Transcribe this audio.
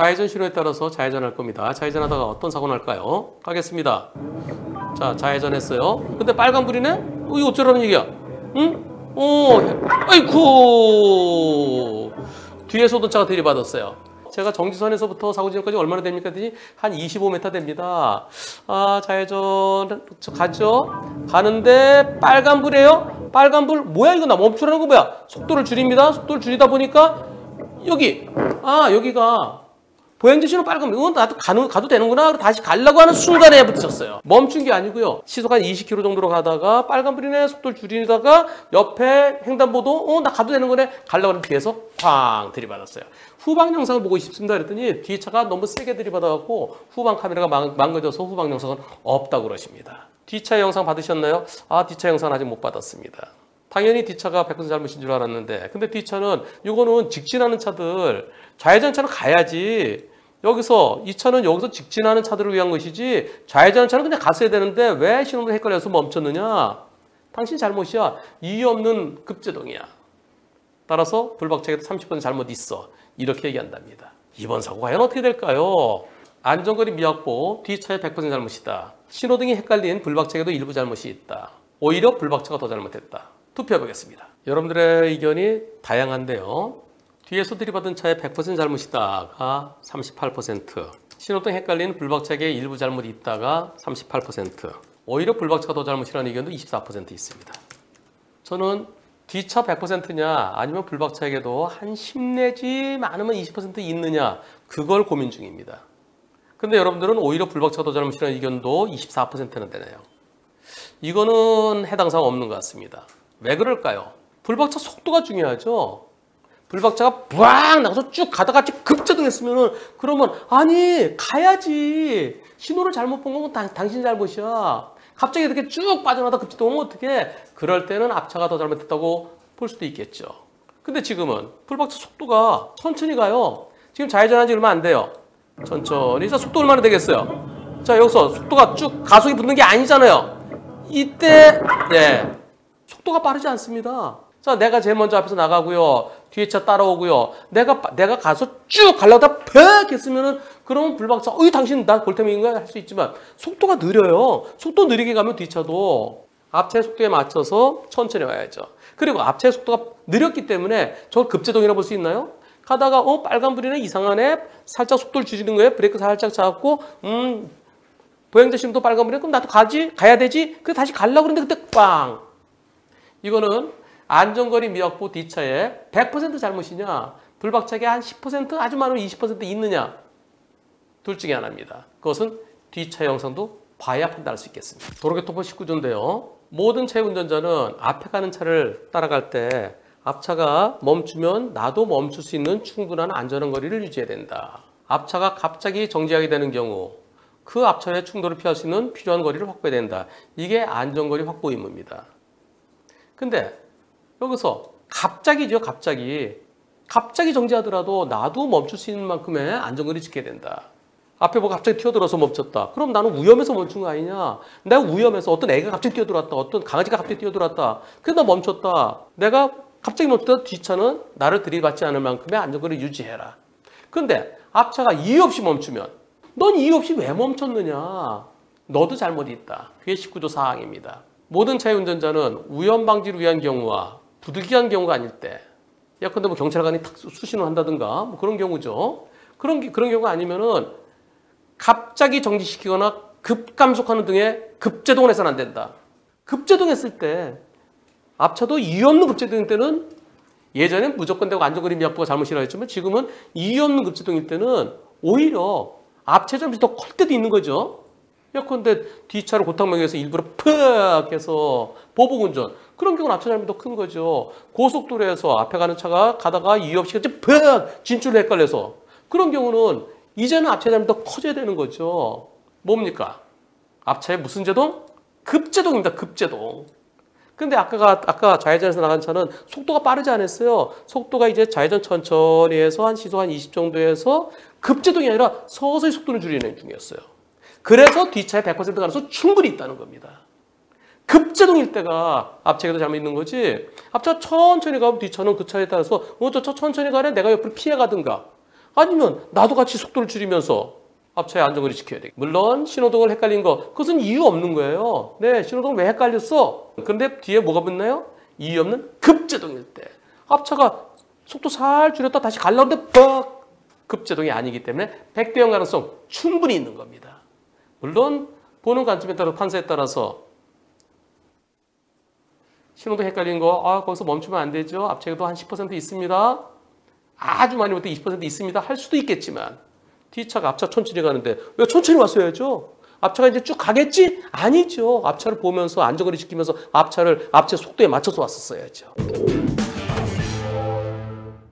좌회전 신호에 따라서 좌회전할 겁니다. 좌회전하다가 어떤 사고 날까요? 가겠습니다. 자, 좌회전했어요. 근데 빨간불이네? 어, 이거 어쩌라는 얘기야? 응? 어, 아이쿠! 뒤에서 오던 차가 들이받았어요. 제가 정지선에서부터 사고지점까지 얼마나 됩니까? 한 25m 됩니다. 아, 좌회전 저 가죠? 가는데 빨간불이에요? 빨간불 뭐야 이거 나 멈추라는 거 뭐야? 속도를 줄입니다. 속도를 줄이다 보니까 여기 아 여기가 보행자 신호 빨간불 이건 나도 가는, 가도 되는구나. 다시 가려고 하는 순간에 부딪혔어요. 멈춘 게 아니고요. 시속 한 20km 정도로 가다가 빨간불이네 속도를 줄이다가 옆에 횡단보도 어 나 가도 되는 거네. 가려고 하는 뒤에서 쾅! 들이받았어요. 후방 영상을 보고 싶습니다 그랬더니 뒤 차가 너무 세게 들이받아갖고 후방 카메라가 망, 망가져서 후방 영상은 없다고 그러십니다. 뒤차 영상 받으셨나요? 아 뒤차 영상 아직 못 받았습니다. 당연히 뒷차가 100% 잘못인 줄 알았는데. 근데 뒷차는 이거는 직진하는 차들 좌회전 차는 가야지 여기서 이 차는 여기서 직진하는 차들을 위한 것이지 좌회전 차는 그냥 갔어야 되는데 왜 신호를 헷갈려서 멈췄느냐? 당신 잘못이야. 이유 없는 급제동이야. 따라서 불박차에도 30% 잘못 있어. 이렇게 얘기한답니다. 이번 사고 과연 어떻게 될까요? 안전거리 미확보, 뒷차의 100% 잘못이다. 신호등이 헷갈린 불박차에도 일부 잘못이 있다. 오히려 불박차가 더 잘못했다. 투표해보겠습니다. 여러분들의 의견이 다양한데요. 뒤에서 들이받은 차의 100% 잘못이다가 38%, 신호등 헷갈린 불박차의 일부 잘못이 있다가 38%, 오히려 불박차가 더 잘못이라는 의견도 24% 있습니다. 저는 뒤차 100%냐 아니면 불박차에게도 한 10 내지 많으면 20% 있느냐 그걸 고민 중입니다. 근데 여러분들은 오히려 불박차가 더 잘못이라는 의견도 24%는 되네요. 이거는 해당 사항 없는 것 같습니다. 왜 그럴까요? 불박차 속도가 중요하죠. 불박차가 부앙 나가서 쭉 가다가 급제동했으면은 그러면 아니 가야지 신호를 잘못 본건 당신 잘못이야. 갑자기 이렇게 쭉 빠져나다 급제동하면 어떻게? 그럴 때는 앞차가 더 잘못했다고 볼 수도 있겠죠. 근데 지금은 불박차 속도가 천천히 가요. 지금 좌회전한 지 얼마 안 돼요. 천천히. 자 속도 얼마나 되겠어요? 자 여기서 속도가 쭉 가속이 붙는 게 아니잖아요. 이때 예 속도가 빠르지 않습니다. 자, 내가 제일 먼저 앞에서 나가고요. 뒤에 차 따라오고요. 내가 내가 가서 쭉 가려다 퍽 했으면은 그러면 불박차 어이 당신 나 골태민인가 할 수 있지만 속도가 느려요. 속도 느리게 가면 뒤 차도 앞차 속도에 맞춰서 천천히 와야죠. 그리고 앞차 속도가 느렸기 때문에 저 급제동이라 볼 수 있나요? 가다가 어 빨간불이네 이상하네 살짝 속도를 줄이는 거예요. 브레이크 살짝 잡고 음 보행자 신호도 빨간불이네 그럼 나도 가지 가야 되지. 그 다시 가려고 그러는데 그때 빵 이거는 안전거리 미확보 뒤차에 100% 잘못이냐 불박차게 한 10% 아주 많으면 20% 있느냐 둘 중에 하나입니다. 그것은 뒤차 영상도 봐야 판단할 수 있겠습니다. 도로교통법 19조인데요. 모든 차의 운전자는 앞에 가는 차를 따라갈 때 앞차가 멈추면 나도 멈출 수 있는 충분한 안전한 거리를 유지해야 된다. 앞차가 갑자기 정지하게 되는 경우 그 앞차의 충돌을 피할 수 있는 필요한 거리를 확보해야 된다. 이게 안전거리 확보 의무입니다. 근데 여기서 갑자기죠, 갑자기. 갑자기 정지하더라도 나도 멈출 수 있는 만큼의 안전거리 지켜야 된다. 앞에 뭐 갑자기 튀어들어서 멈췄다. 그럼 나는 위험해서 멈춘 거 아니냐? 내가 위험해서 어떤 애가 갑자기 뛰어들었다. 어떤 강아지가 갑자기 뛰어들었다. 그래서 나 멈췄다. 내가 갑자기 멈췄다. 뒤차는 나를 들이받지 않을 만큼의 안전거리 유지해라. 근데 앞차가 이유 없이 멈추면 넌 이유 없이 왜 멈췄느냐? 너도 잘못이 있다. 그게 19조 사항입니다. 모든 차의 운전자는 위험 방지를 위한 경우와 부득이한 경우가 아닐 때 예컨대 뭐 경찰관이 탁 수신을 한다든가 뭐 그런 경우죠. 그런 그런 경우가 아니면은 갑자기 정지시키거나 급감속하는 등의 급제동을 해서는 안 된다. 급제동했을 때 앞차도 이유 없는 급제동일 때는 예전엔 무조건 되고 안전거리 미확보가 잘못이라 했지만 지금은 이유 없는 급제동일 때는 오히려 앞차 점이 더클 때도 있는 거죠. 예컨대 뒤차를 고탕명에서 일부러 푹 해서 보복운전 그런 경우는 앞차 잘못이 더 큰 거죠. 고속도로에서 앞에 가는 차가 가다가 이유 없이 푹 진출을 헷갈려서 그런 경우는 이제는 앞차 잘못이 더 커져야 되는 거죠. 뭡니까? 앞차에 무슨 제동? 급제동입니다. 급제동. 근데 아까가 아까 좌회전에서 나간 차는 속도가 빠르지 않았어요. 속도가 이제 좌회전 천천히 해서 한 시속 한 20 정도에서 급제동이 아니라 서서히 속도를 줄이는 중이었어요. 그래서 뒷차에 100% 가능성 충분히 있다는 겁니다. 급제동일 때가 앞차에도 잘못 있는 거지. 앞차 천천히 가면 뒤차는 그 차에 따라서 어, 저 천천히 가래 내가 옆으로 피해 가든가 아니면 나도 같이 속도를 줄이면서 앞차에 안정거리 지켜야 돼. 물론 신호등을 헷갈린 거 그것은 이유 없는 거예요. 네, 신호등 왜 헷갈렸어? 그런데 뒤에 뭐가 붙나요? 이유 없는 급제동일 때 앞차가 속도 살 줄였다 다시 갈라는데 뻑 급제동이 아니기 때문에 100대 0 가능성 충분히 있는 겁니다. 물론 보는 관점에 따라 판사에 따라서 신호등 헷갈린 거, 아, 거기서 멈추면 안 되죠. 앞차에도 한 10% 있습니다. 아주 많이 못해 20% 있습니다. 할 수도 있겠지만 뒤차가 앞차 천천히 가는데 왜 천천히 왔어야죠? 앞차가 이제 쭉 가겠지? 아니죠. 앞차를 보면서 안전거리 지키면서 앞차를 앞차 속도에 맞춰서 왔었어야죠.